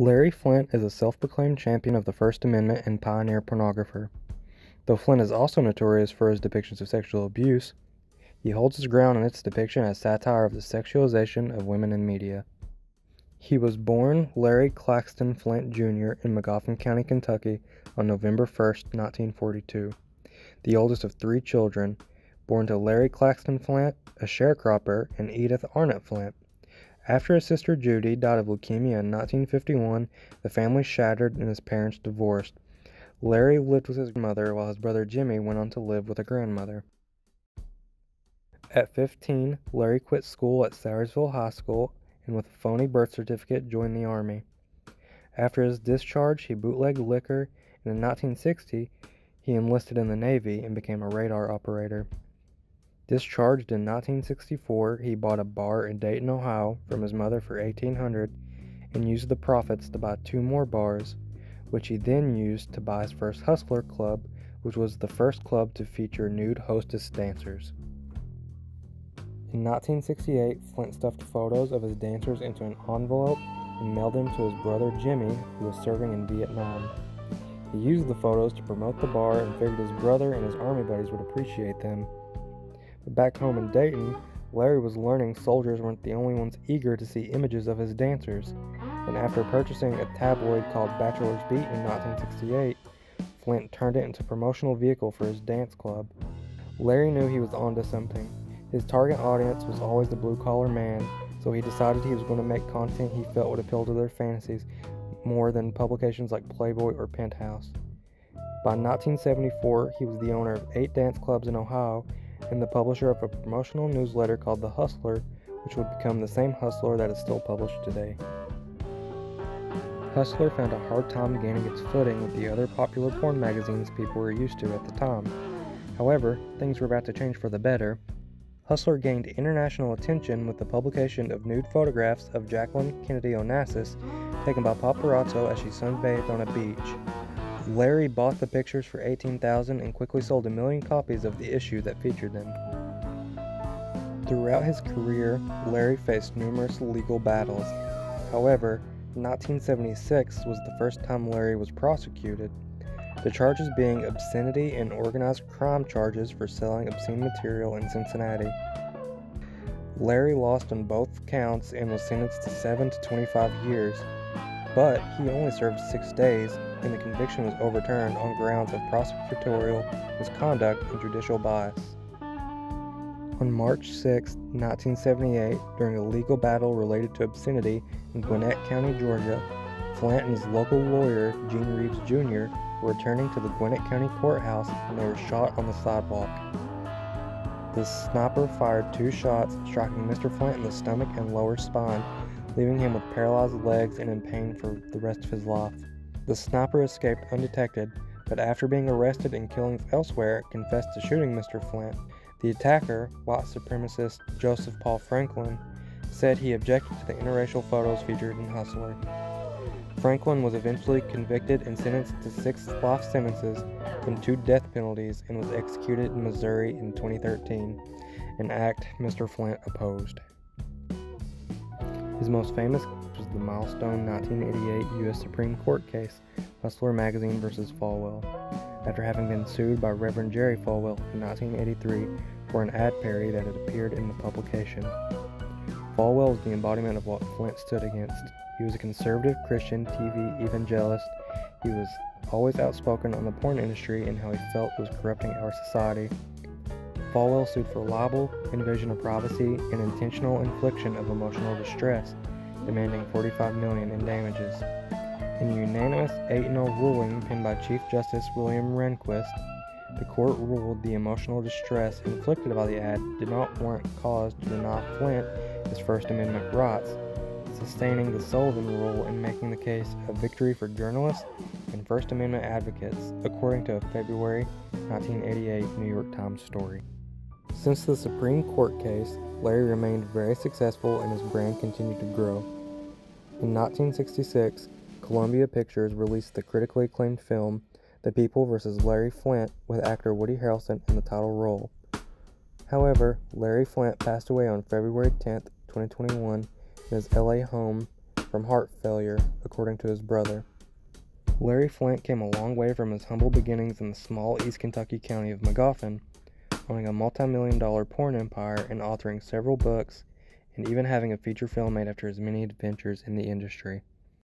Larry Flynt is a self-proclaimed champion of the First Amendment and pioneer pornographer. Though Flynt is also notorious for his depictions of sexual abuse, he holds his ground in its depiction as satire of the sexualization of women in media. He was born Larry Claxton Flynt Jr. in Magoffin County, Kentucky on November 1, 1942, the oldest of three children, born to Larry Claxton Flynt, a sharecropper, and Edith Arnett Flynt. After his sister Judy died of leukemia in 1951, the family shattered and his parents divorced. Larry lived with his mother while his brother Jimmy went on to live with a grandmother. At 15, Larry quit school at Salyersville High School and with a phony birth certificate joined the Army. After his discharge, he bootlegged liquor, and in 1960, he enlisted in the Navy and became a radar operator. Discharged in 1964, he bought a bar in Dayton, Ohio from his mother for 1800 and used the profits to buy two more bars, which he then used to buy his first Hustler Club, which was the first club to feature nude hostess dancers. In 1968, Flynt stuffed photos of his dancers into an envelope and mailed them to his brother Jimmy, who was serving in Vietnam. He used the photos to promote the bar and figured his brother and his army buddies would appreciate them. Back home in Dayton, Larry was learning soldiers weren't the only ones eager to see images of his dancers, and after purchasing a tabloid called Bachelor's Beat in 1968, Flynt turned it into a promotional vehicle for his dance club. Larry knew he was onto something. His target audience was always the blue collar man, so he decided he was going to make content he felt would appeal to their fantasies more than publications like Playboy or Penthouse. By 1974, he was the owner of eight dance clubs in Ohio and the publisher of a promotional newsletter called The Hustler, which would become the same Hustler that is still published today. Hustler found a hard time gaining its footing with the other popular porn magazines people were used to at the time. However, things were about to change for the better Hustler gained international attention with the publication of nude photographs of Jacqueline Kennedy Onassis taken by paparazzo as she sunbathed on a beach. Larry bought the pictures for 18000 and quickly sold a million copies of the issue that featured them. Throughout his career, Larry faced numerous legal battles. However, 1976 was the first time Larry was prosecuted the charges being obscenity and organized crime charges for selling obscene material in Cincinnati. Larry lost on both counts and was sentenced to 7 to 25 years, but he only served six days, and the conviction was overturned on grounds of prosecutorial misconduct and judicial bias. On March 6, 1978, during a legal battle related to obscenity in Gwinnett County, Georgia, Flynt and his local lawyer, Gene Reeves Jr., were returning to the Gwinnett County Courthouse when they were shot on the sidewalk. The sniper fired two shots, striking Mr. Flynt in the stomach and lower spine, leaving him with paralyzed legs and in pain for the rest of his life. The sniper escaped undetected, but after being arrested and killings elsewhere, confessed to shooting Mr. Flynt. The attacker, white supremacist Joseph Paul Franklin, said he objected to the interracial photos featured in Hustler. Franklin was eventually convicted and sentenced to six life sentences and two death penalties and was executed in Missouri in 2013, an act Mr. Flynt opposed. His most famous was the milestone 1988 U.S. Supreme Court case, Hustler Magazine versus Falwell, after having been sued by Reverend Jerry Falwell in 1983 for an ad parody that had appeared in the publication. Falwell was the embodiment of what Flynt stood against he was a conservative Christian TV evangelist. He was always outspoken on the porn industry and how he felt it was corrupting our society. Falwell sued for libel, invasion of privacy, and intentional infliction of emotional distress, demanding 45 million in damages. In a unanimous 8-0 ruling penned by Chief Justice William Rehnquist, the court ruled the emotional distress inflicted by the ad did not warrant cause to deny Flynt his First Amendment rights, sustaining the Sullivan rule and making the case a victory for journalists and First Amendment advocates, according to a February 1988 New York Times story. Since the Supreme Court case, Larry remained very successful and his brand continued to grow. In 1966, Columbia Pictures released the critically acclaimed film The People vs. Larry Flynt with actor Woody Harrelson in the title role. However, Larry Flynt passed away on February 10, 2021 in his LA home from heart failure, according to his brother. Larry Flynt came a long way from his humble beginnings in the small East Kentucky county of Magoffin, owning a multi-million dollar porn empire and authoring several books and even having a feature film made after his many adventures in the industry.